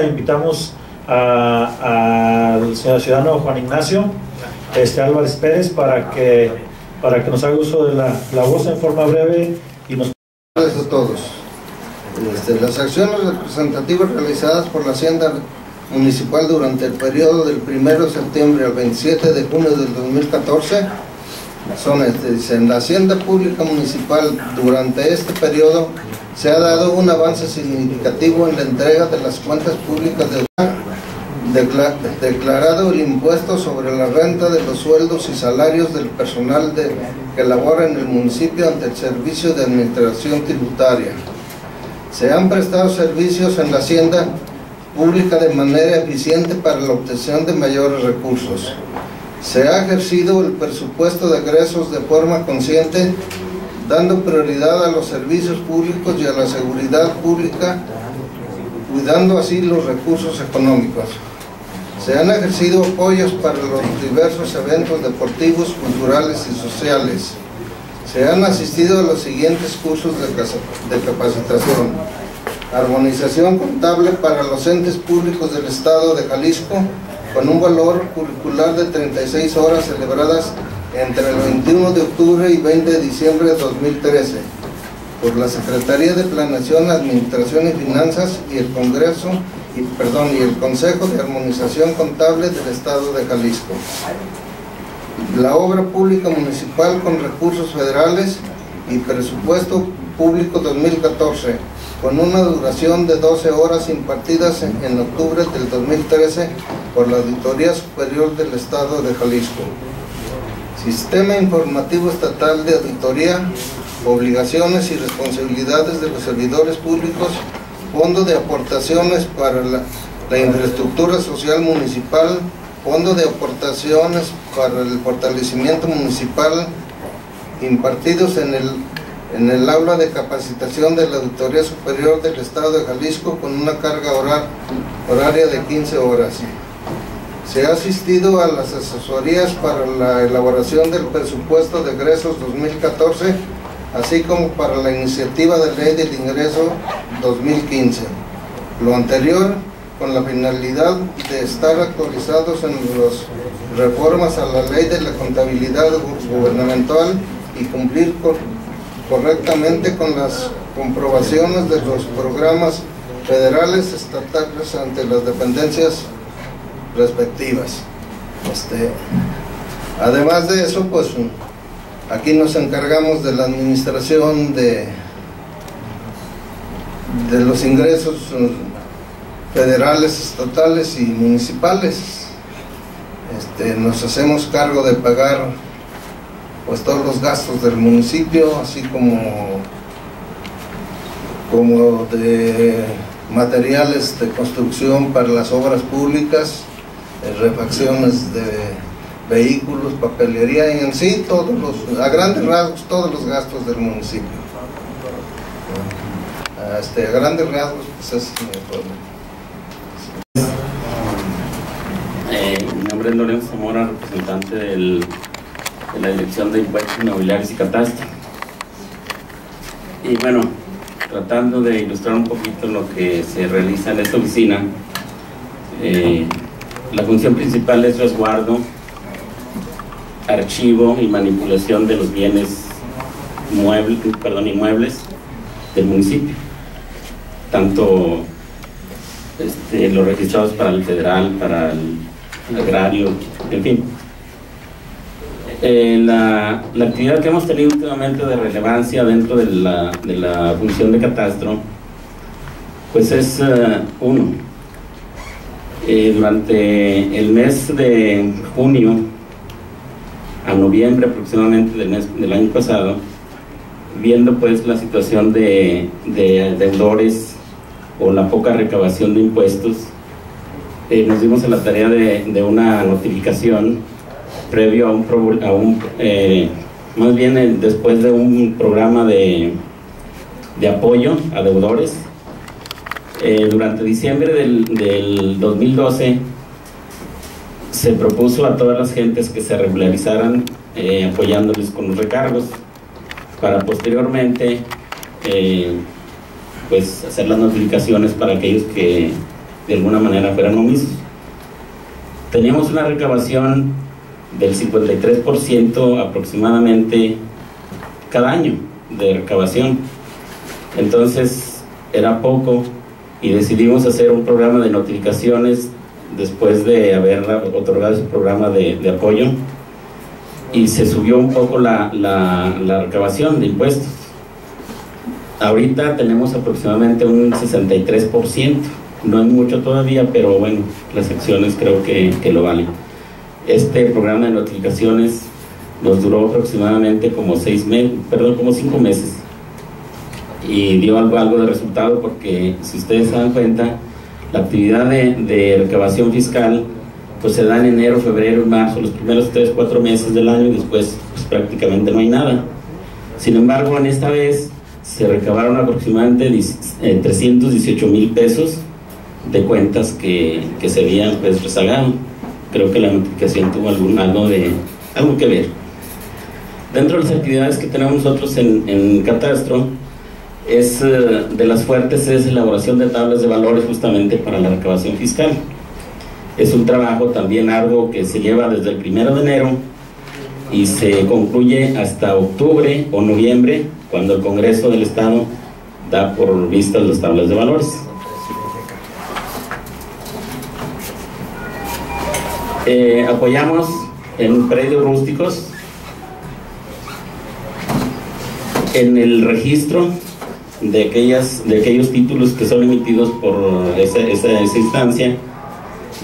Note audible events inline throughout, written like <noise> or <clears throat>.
Invitamos al señor ciudadano Juan Ignacio este, Álvarez Pérez para que, para que nos haga uso de la, voz en forma breve y nos... Gracias a todos. Este, las acciones representativas realizadas por la Hacienda Municipal durante el periodo del 1 de septiembre al 27 de junio del 2014 son este, en la Hacienda Pública Municipal durante este periodo se ha dado un avance significativo en la entrega de las cuentas públicas de declarado el impuesto sobre la renta de los sueldos y salarios del personal que labora en el municipio ante el Servicio de Administración Tributaria. Se han prestado servicios en la hacienda pública de manera eficiente para la obtención de mayores recursos. Se ha ejercido el presupuesto de egresos de forma consciente dando prioridad a los servicios públicos y a la seguridad pública, cuidando así los recursos económicos. Se han ejercido apoyos para los diversos eventos deportivos, culturales y sociales. Se han asistido a los siguientes cursos de capacitación. Armonización contable para los entes públicos del Estado de Jalisco con un valor curricular de 36 horas celebradas entre el 21 de octubre y 20 de diciembre de 2013 por la Secretaría de Planeación, Administración y Finanzas y el Congreso y, perdón, y el Consejo de Armonización Contable del Estado de Jalisco. La obra pública municipal con recursos federales y presupuesto público 2014 con una duración de 12 horas impartidas en octubre del 2013 por la Auditoría Superior del Estado de Jalisco. Sistema Informativo Estatal de Auditoría, obligaciones y responsabilidades de los servidores públicos, Fondo de aportaciones para la, infraestructura social municipal, Fondo de aportaciones para el fortalecimiento municipal, impartidos en el, en el aula de capacitación de la Auditoría Superior del Estado de Jalisco con una carga horaria de 15 horas. Se ha asistido a las asesorías para la elaboración del presupuesto de egresos 2014, así como para la iniciativa de ley del ingreso 2015. Lo anterior con la finalidad de estar actualizados en las reformas a la ley de la contabilidad gubernamental y cumplir correctamente con las comprobaciones de los programas federales, estatales ante las dependencias respectivas. Este, además de eso, pues aquí nos encargamos de la administración de, de los ingresos federales, estatales y municipales. Este, nos hacemos cargo de pagar pues todos los gastos del municipio, así como, como de materiales de construcción para las obras públicas, refacciones de vehículos, papelería y en sí todos los, a grandes rasgos todos los gastos del municipio. Este, a grandes rasgos pues es eh, mi nombre es Lorenzo Zamora, representante del, de la Dirección de Impuestos Inmobiliarios y Catastro. Y bueno, tratando de ilustrar un poquito lo que se realiza en esta oficina, eh, la función principal es resguardo, archivo y manipulación de los bienes inmuebles del municipio, tanto este, los registrados para el federal, para el agrario, en fin. Eh, la, actividad que hemos tenido últimamente de relevancia dentro de la, función de catastro, pues es uh, uno, eh, durante el mes de junio a noviembre aproximadamente del, mes, del año pasado, viendo pues la situación de, deudores o la poca recabación de impuestos, eh, nos dimos a la tarea de, una notificación previo a un, a un eh, más bien después de un programa de, de apoyo a deudores eh, durante diciembre del, del, 2012 se propuso a todas las gentes que se regularizaran eh, apoyándoles con los recargos para posteriormente eh, pues hacer las notificaciones para aquellos que de alguna manera fueran omisos. Teníamos una recabación del 53% aproximadamente cada año de recabación. Entonces era poco y decidimos hacer un programa de notificaciones después de haber otorgado ese programa de, apoyo y se subió un poco la, la, la, recabación de impuestos. Ahorita tenemos aproximadamente un 63%, no es mucho todavía, pero bueno, las acciones creo que, que lo valen. Este programa de notificaciones nos duró aproximadamente como seis meses, perdón, como cinco meses y dio algo, algo de resultado porque si ustedes se dan cuenta, la actividad de, de recabación fiscal pues se da en enero, febrero, marzo, los primeros 3, 4 meses del año y después pues, prácticamente no hay nada. Sin embargo, en esta vez se recabaron aproximadamente 318 eh, mil pesos de cuentas que, que, se habían pues rezagado. Creo que la notificación tuvo algún, algo, de, algo que ver. Dentro de las actividades que tenemos nosotros en, en Catastro, es eh, de las fuertes es elaboración de tablas de valores justamente para la recabación fiscal. Es un trabajo también arduo que se lleva desde el primero de enero y se concluye hasta octubre o noviembre, cuando el Congreso del Estado da por vistas las tablas de valores. Eh, apoyamos en predios rústicos en el registro de, aquellas, de aquellos títulos que son emitidos por esa, esa, instancia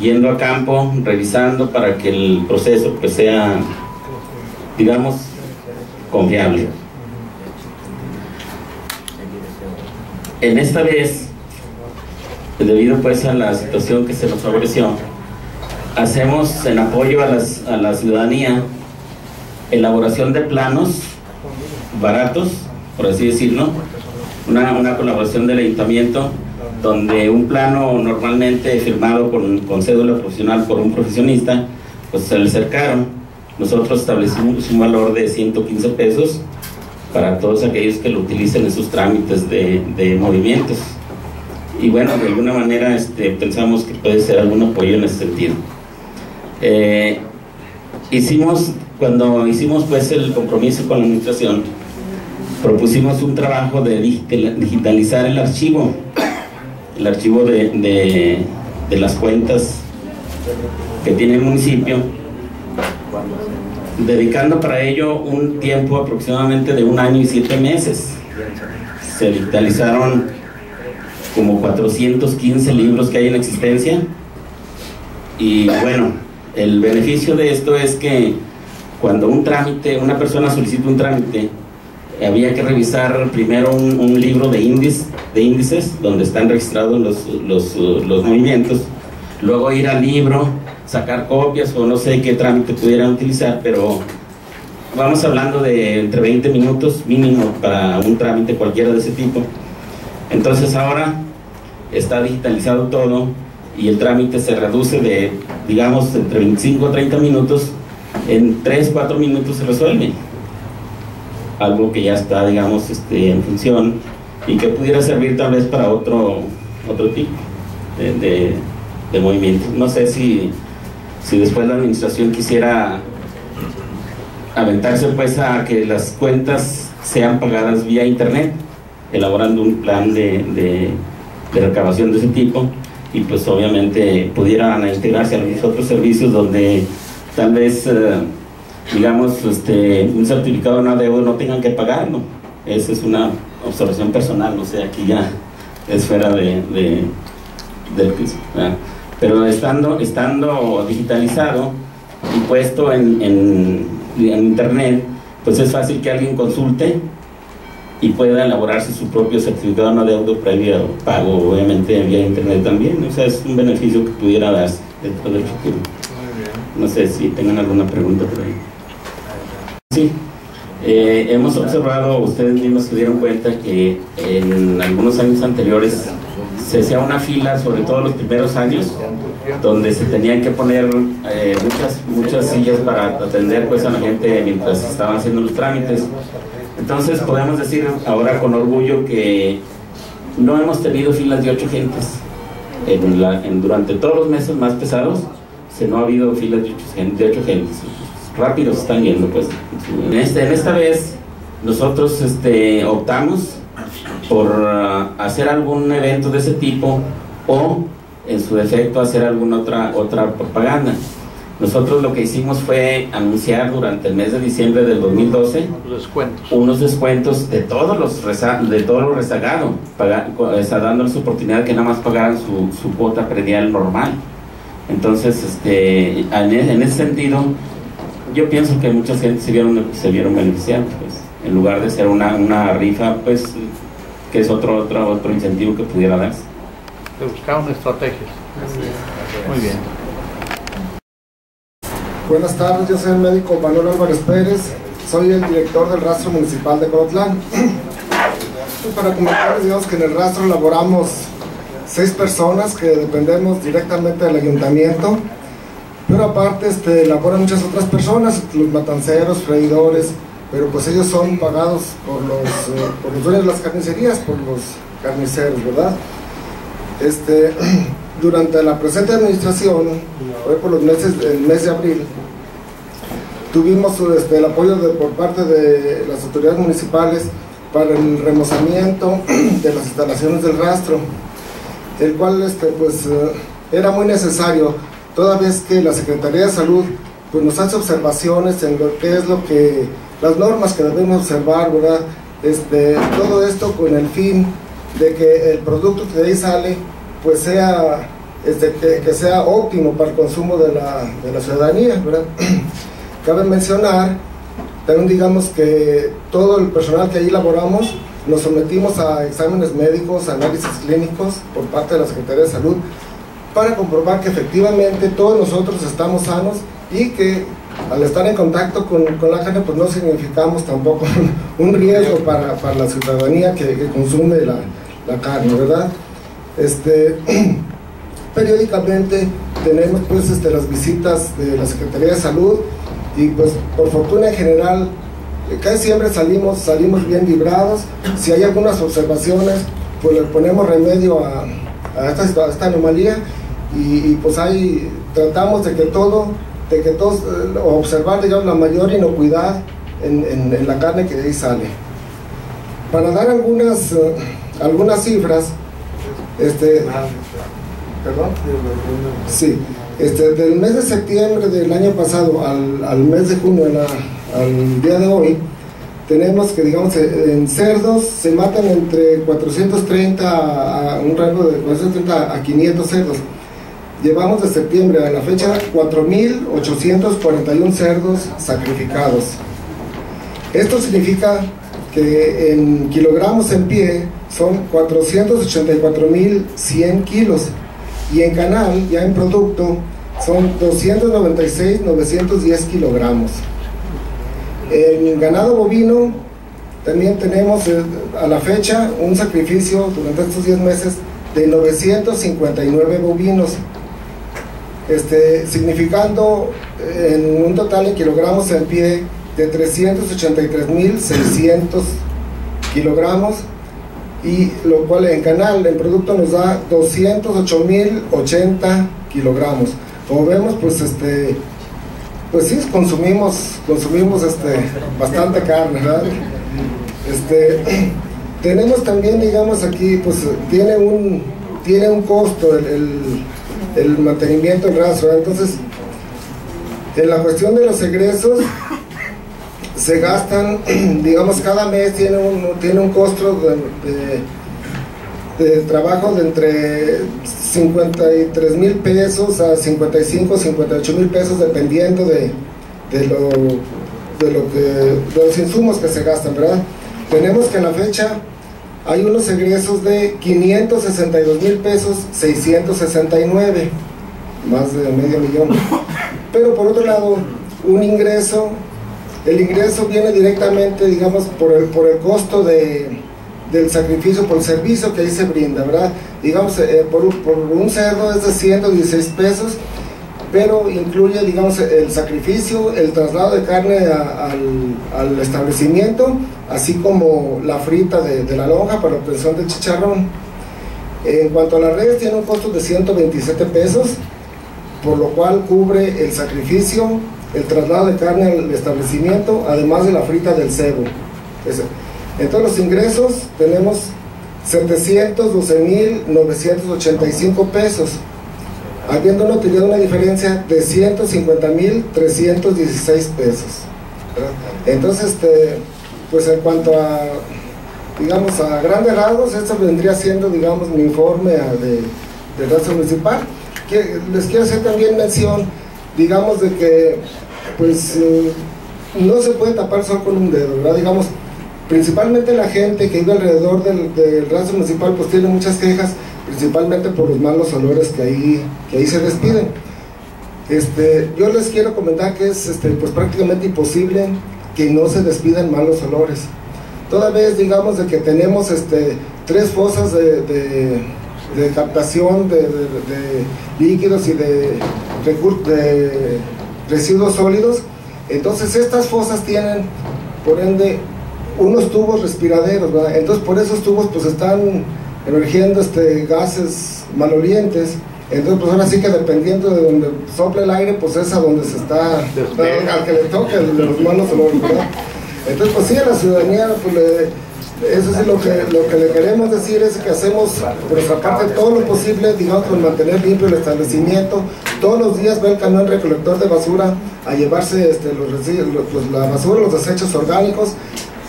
yendo a campo, revisando para que el proceso pues sea, digamos, confiable. En esta vez, debido pues a la situación que se nos favoreció, hacemos en apoyo a, las, a la ciudadanía elaboración de planos baratos, por así decirlo, una, una colaboración del ayuntamiento donde un plano normalmente firmado con, con cédula profesional por un profesionista, pues se le acercaron. Nosotros establecimos un valor de 115 pesos para todos aquellos que lo utilicen en sus trámites de, de movimientos. Y bueno, de alguna manera este, pensamos que puede ser algún apoyo en ese sentido. Eh, hicimos, cuando hicimos pues el compromiso con la administración, propusimos un trabajo de digitalizar el archivo el archivo de, de, las cuentas que tiene el municipio, dedicando para ello un tiempo aproximadamente de un año y siete meses. Se digitalizaron como 415 libros que hay en existencia y bueno, el beneficio de esto es que cuando un trámite, una persona solicita un trámite, había que revisar primero un, libro de, índice, de índices donde están registrados los, los, los, movimientos, luego ir al libro, sacar copias o no sé qué trámite pudieran utilizar, pero vamos hablando de entre 20 minutos mínimo para un trámite cualquiera de ese tipo. Entonces ahora está digitalizado todo y el trámite se reduce de, digamos, entre 25 a 30 minutos, en 3, 4 minutos se resuelve algo que ya está, digamos, este, en función y que pudiera servir tal vez para otro, otro tipo de, de, movimiento. No sé si, si después la administración quisiera aventarse pues a que las cuentas sean pagadas vía internet, elaborando un plan de, de, de recabación de ese tipo y pues obviamente pudieran integrarse a los otros servicios donde tal vez... Eh, digamos, este, un certificado de una deuda no tengan que pagarlo. Esa es una observación personal, no sé, aquí ya es fuera de, del piso. Pero estando, estando digitalizado y puesto en, en, internet, pues es fácil que alguien consulte y pueda elaborarse su propio certificado de una deuda previo pago, obviamente vía internet también. O sea, es un beneficio que pudiera darse dentro del futuro. No sé si tengan alguna pregunta por ahí. Sí, eh, hemos observado, ustedes mismos se dieron cuenta que en algunos años anteriores se hacía una fila, sobre todo los primeros años, donde se tenían que poner eh, muchas, muchas sillas para atender pues a la gente mientras estaban haciendo los trámites. Entonces podemos decir ahora con orgullo que no hemos tenido filas de ocho gentes. En durante todos los meses más pesados, se no ha habido filas de ocho, de ocho gentes. Rápidos están yendo pues. En, este, en esta vez nosotros este, optamos por uh, hacer algún evento de ese tipo o en su defecto hacer alguna otra, otra propaganda. Nosotros lo que hicimos fue anunciar durante el mes de diciembre del 2012 unos descuentos de todos los de todo lo rezagado, dándoles oportunidad que nada más pagaran su, su cuota predial normal. Entonces, este, en, ese sentido, yo pienso que mucha gente se vieron, se vieron beneficiados, pues, en lugar de ser una, una rifa, pues, que es otro, otro, otro incentivo que pudiera darse. Se buscaron estrategias. Muy bien. Buenas tardes, yo soy el médico Manuel Álvarez Pérez, soy el director del rastro municipal de Corotlán. <clears throat> Para comentarles, digamos que en el rastro laboramos seis personas que dependemos directamente del ayuntamiento, pero aparte este, laboran muchas otras personas, los matanceros, freidores, pero pues ellos son pagados por los, eh, por dueños de las carnicerías, por los carniceros, ¿verdad? Este, <clears throat> durante la presente administración, hoy por los meses, el mes de abril, tuvimos este, el apoyo de, por parte de las autoridades municipales para el remozamiento <clears throat> de las instalaciones del rastro, el cual este, pues, eh, era muy necesario, toda vez que la Secretaría de Salud pues, nos hace observaciones en lo que es lo que, las normas que debemos observar, ¿verdad? Este, todo esto con el fin de que el producto que de ahí sale pues sea, este, que, sea óptimo para el consumo de la, de la ciudadanía, ¿verdad? <clears throat> Cabe mencionar, también digamos que todo el personal que ahí laboramos nos sometimos a exámenes médicos, análisis clínicos por parte de la Secretaría de Salud para comprobar que efectivamente todos nosotros estamos sanos y que al estar en contacto con, con la carne pues no significamos tampoco <laughs> un riesgo para, para la ciudadanía que, que consume la, la carne, ¿verdad? Este, <clears throat> periódicamente tenemos pues este, las visitas de la Secretaría de Salud y pues por fortuna en general casi siempre salimos, salimos bien librados. Si hay algunas observaciones, pues le ponemos remedio a, esta, esta, anomalía y, pues ahí tratamos de que todo, de que todos, eh, observar digamos, la mayor inocuidad en, la carne que de ahí sale. Para dar algunas, eh, algunas cifras, este, ¿Perdón? Sí. Este, del mes de septiembre del año pasado al, al mes de junio, al día de hoy, tenemos que, digamos, en cerdos se matan entre 430 a, un rango de 430 a 500 cerdos. Llevamos de septiembre a la fecha 4.841 cerdos sacrificados. Esto significa que en kilogramos en pie son 484.100 kilos y en canal, ya en producto, son 296.910 kilogramos. En ganado bovino también tenemos eh, a la fecha un sacrificio durante estos 10 meses de 959 bovinos, este, significando eh, en un total en kilogramos en pie de 383.600 kilogramos y lo cual en canal, el producto nos da 208.080 kilogramos. Como vemos, pues este, pues sí, consumimos, consumimos este, bastante carne, ¿verdad? Este, <clears throat> tenemos también, digamos, aquí, pues tiene un, tiene un costo el, el, mantenimiento del rastro, entonces, en la cuestión de los egresos, se gastan, <clears throat> digamos, cada mes tiene un, tiene un costo de, trabajo de entre 53 mil pesos a 55, 58 mil pesos, dependiendo de, de, lo, de, lo que, de los insumos que se gastan, ¿verdad? Tenemos que en la fecha hay unos egresos de 562 mil pesos, 669, más de medio millón. Pero por otro lado, un ingreso el ingreso viene directamente, digamos, por el, por el costo de, del sacrificio por servicio que ahí se brinda, ¿verdad? Digamos, eh, por, un- cerdo es de 116 pesos, pero incluye, digamos, el sacrificio, el traslado de carne al, establecimiento, así como la frita de, la lonja para obtención del chicharrón. En cuanto a las redes, tiene un costo de 127 pesos, por lo cual cubre el sacrificio, el traslado de carne al establecimiento, además de la frita del cebo. Entonces los ingresos tenemos 712.985 pesos, habiendo una utilidad, una diferencia de 150.316 pesos. Entonces, este, pues en cuanto a, digamos, a grandes rasgos, esto vendría siendo, digamos, mi informe de, rastro municipal. Les quiero hacer también mención, digamos, de que, pues, eh, no se puede tapar el sol con un dedo, ¿verdad? Digamos, principalmente la gente que vive alrededor del, del municipal, pues tiene muchas quejas, principalmente por los malos olores que ahí, que ahí se despiden. Este, yo les quiero comentar que es este, pues prácticamente imposible que no se despidan malos olores. Toda vez, digamos, de que tenemos este, tres fosas de, captación de, de- líquidos y de residuos sólidos, entonces estas fosas tienen, por ende, unos tubos respiraderos, ¿verdad? Entonces por esos tubos pues están emergiendo este, gases malolientes. Entonces pues ahora sí que dependiendo de donde sopla el aire, pues es a donde se está, al que le toque el- los malos olores, ¿verdad? Entonces pues sí, a la ciudadanía pues le- eso es lo que, lo que le queremos decir es que hacemos por nuestra parte todo lo posible, digamos, por mantener limpio el establecimiento. Todos los días va el camión recolector de basura a llevarse este, los los- la basura, los desechos orgánicos.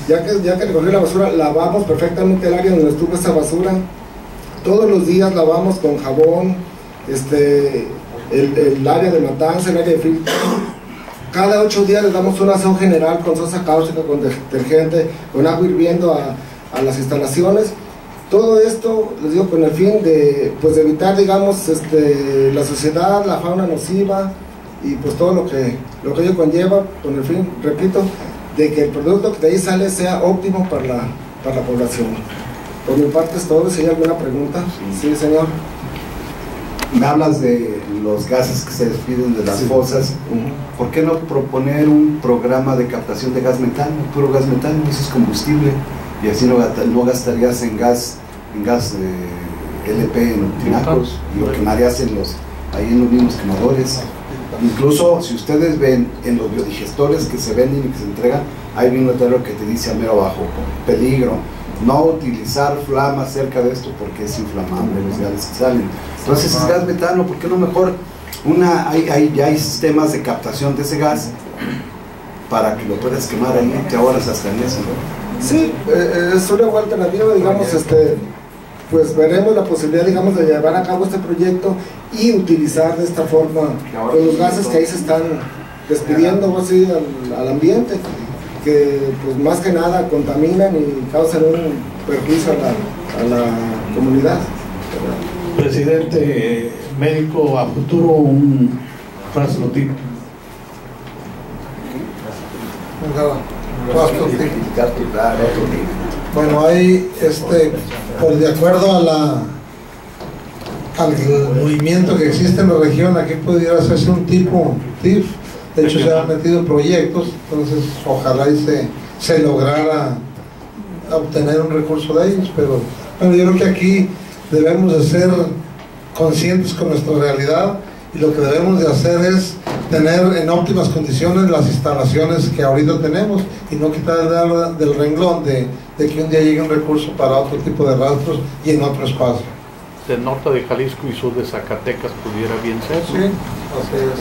Ya que, ya que recogió la basura, lavamos perfectamente el área donde estuvo esa basura. Todos los días lavamos con jabón, este, el, el área de matanza, el área de filtro. Cada ocho días les damos un aseo general con sosa cáustica, con detergente, con agua hirviendo a, a las instalaciones. Todo esto, les digo, con el fin de, pues, de evitar, digamos, este, la sociedad, la fauna nociva y pues todo lo que, lo que ello conlleva, con el fin, repito, de que el producto que de ahí sale sea óptimo para la, para la población. Por mi parte es todo, si hay alguna pregunta. Sí, señor. Me hablas de los gases que se despiden de las Sí. fosas. ¿Por qué no proponer un programa de captación de gas metano, puro gas metano? Eso es combustible y así no, no gastarías en gas, en gas eh, LP en tinacos y lo quemarías en los, ahí en los mismos quemadores. Incluso si ustedes ven en los biodigestores que se venden y que se entregan, hay un letrero que te dice a mero abajo, peligro, no utilizar flama cerca de esto porque es inflamable los gases que salen. Entonces es gas metano, ¿por qué no mejor una, hay, hay- ya hay sistemas de captación de ese gas para que lo puedas quemar ahí, te ahorras hasta en eso, ¿no? Sí, eh, es una buena alternativa, digamos, este, pues veremos la posibilidad, digamos, de llevar a cabo este proyecto y utilizar de esta forma pues, los gases que ahí se están despidiendo así al, al ambiente, que pues más que nada contaminan y causan un perjuicio a la, a la comunidad. Presidente, médico a futuro, un tipo. Bueno, hay, este, por de acuerdo a la, al movimiento que existe en la región, aquí pudiera hacerse un tipo TIF. De hecho, se han metido proyectos, entonces ojalá y se, se lograra obtener un recurso de ellos. Pero bueno, yo creo que aquí debemos de ser conscientes con nuestra realidad y lo que debemos de hacer es tener en óptimas condiciones las instalaciones que ahorita tenemos y no quitar del renglón de, de que un día llegue un recurso para otro tipo de rastros y en otro espacio. De norte de Jalisco y sur de Zacatecas pudiera bien ser. Sí, así es.